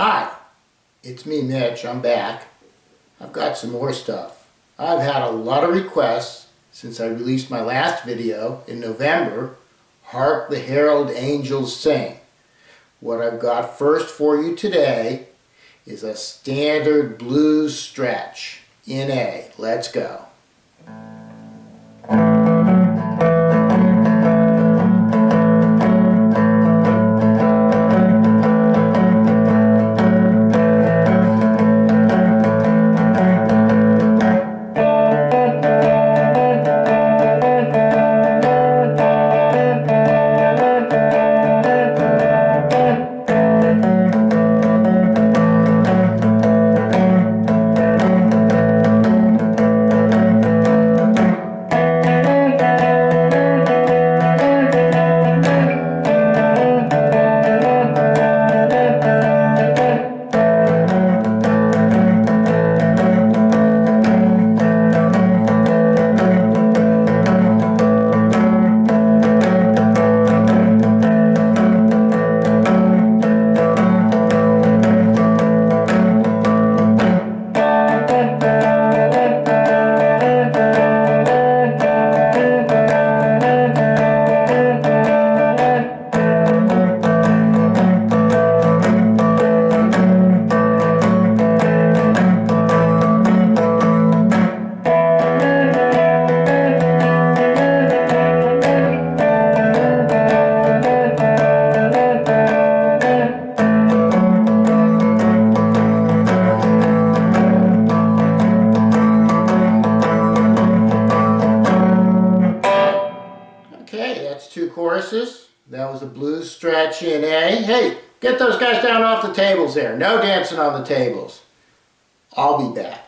Hi, it's me, Mitch. I'm back. I've got some more stuff. I've had a lot of requests since I released my last video in November, Hark the Herald Angels Sing. What I've got first for you today is a standard blues stretch in A. Let's go. That's two choruses. That was a blues stretch in A. Hey, get those guys down off the tables there. No dancing on the tables. I'll be back.